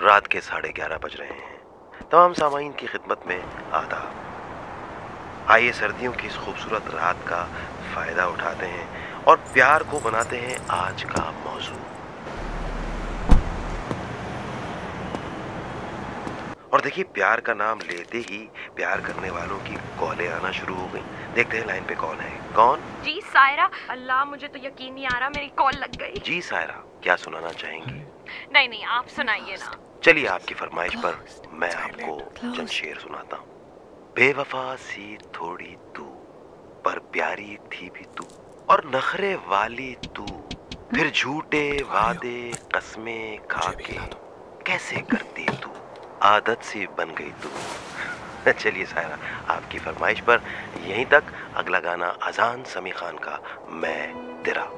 रात के साढ़े ग्यारह बज रहे हैं। तमाम सामाइन की खिदमत में आदाब। आइए सर्दियों की इस खूबसूरत रात का फ़ायदा उठाते हैं और प्यार को बनाते हैं आज का मौजू। और देखिए, प्यार का नाम लेते ही प्यार करने वालों की कॉलें आना शुरू हो गई। देखते हैं लाइन पे कौन है। कौन? जी सायरा। अल्लाह मुझे तो यकीन नहीं आ रहा मेरी कॉल लग गई। जी सायरा क्या सुनाना चाहेंगी? नहीं नहीं आप सुनाइए ना। चलिए आपकी फरमाइश पर मैं आपको चंद शेर सुनाता हूँ। बेवफा सी थोड़ी तू पर प्यारी थी भी तू और नखरे वाली तू फिर झूठे वादे कस्में खा के कैसे करती तू? आदत सी बन गई तू। चलिए सायरा, आपकी फरमाइश पर यहीं तक अगला गाना अजान समी खान का, मैं तेरा।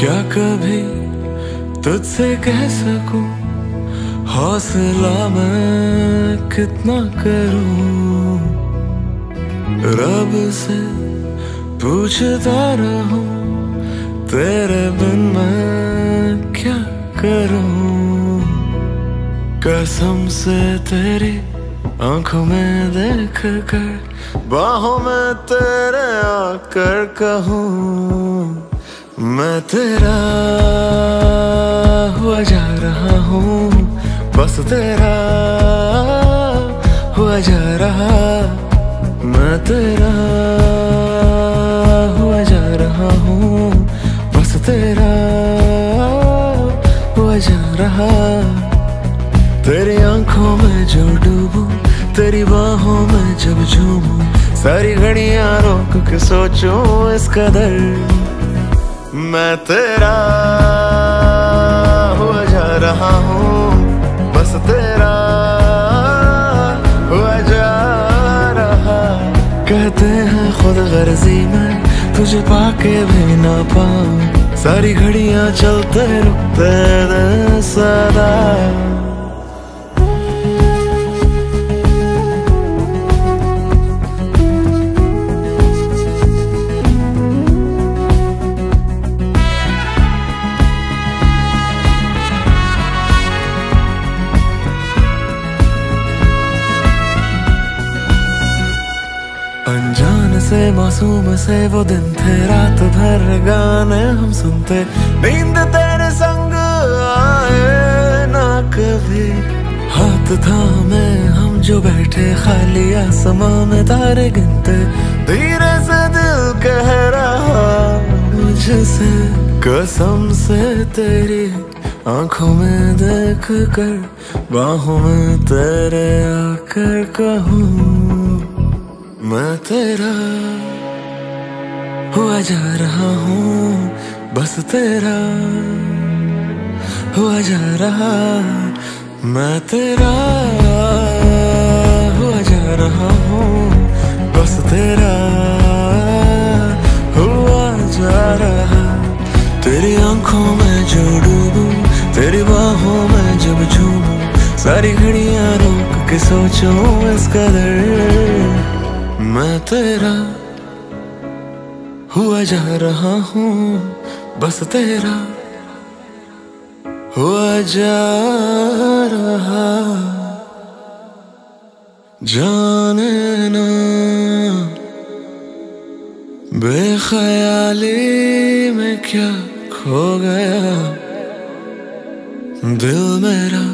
क्या कभी तुझसे कह सकूँ हौसला मैं कितना करूँ? रब से पूछता रहूँ, तेरे बिन मैं क्या करूँ? कसम से तेरी आँखों में देख कर बाहों में तेरे आकर कहूँ, मैं तेरा हुआ जा रहा हूँ। बस तेरा हुआ जा रहा, मैं तेरा हुआ जा रहा हूँ। बस तेरा हुआ जा रहा, तेरी आँखों में जो डूबू, तेरी बाहों में जब झूमू, सारी घड़ियाँ रोक के सोचूं इस कदर। मैं तेरा हुआ जा रहा हूँ। बस तेरा वजा रहा। कहते हैं खुद गर्जी में तुझे पाके भी ना पाऊँ सारी घड़ियाँ चलते रुकते सदा। अनजान से मासूम से वो दिन थे, रात भर गाने हम सुनते। नींद तेरे संग आए ना कभी। हाथ थामे हम जो बैठे खाली आसमां में तारे गिनते। धीरे से दिल कह रहा मुझसे, कसम से तेरी आँखों में देख कर बाहों में तेरे आकर कहूँ। मैं तेरा हुआ जा रहा हूँ, बस तेरा हुआ जा रहा, मैं तेरा हुआ जा रहा हूँ, बस तेरा हुआ जा रहा। तेरी आँखों में जो डूबू, तेरी बाहों में जब झूमूं, सारी घड़ियाँ रोक के सोचो इस कदर। मैं तेरा हुआ जा रहा हूँ, बस तेरा हुआ जा रहा। जाने ना बेख्याली में क्या खो गया। दिल मेरा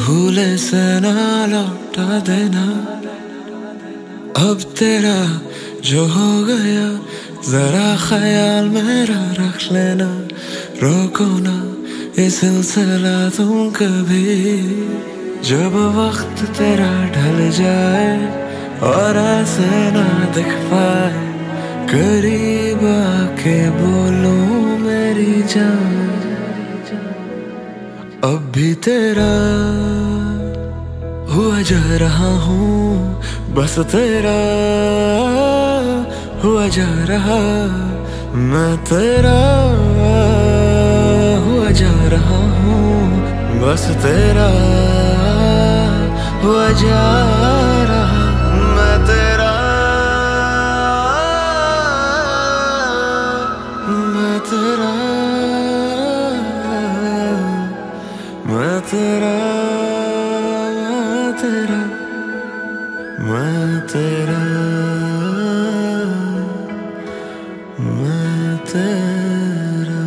भूले से ना लौटा देना। अब तेरा जो हो गया, जरा ख्याल मेरा रख लेना। रोको ना, ये सिलसिला तुम कभी। जब वक्त तेरा ढल जाए और ऐसे ना दिख पाए, करीब आके बोलो मेरी जान। अब भी तेरा हुआ जा रहा हूँ, बस तेरा हुआ जा रहा, मैं तेरा हुआ जा रहा हूँ, बस तेरा हुआ जा मैं तेरा मैं तेरा।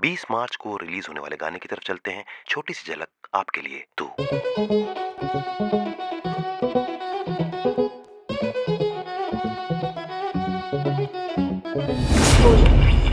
बीस मार्च को रिलीज़ होने वाले गाने की तरफ़ चलते हैं। छोटी सी झलक आपके लिए तू Oh, yeah.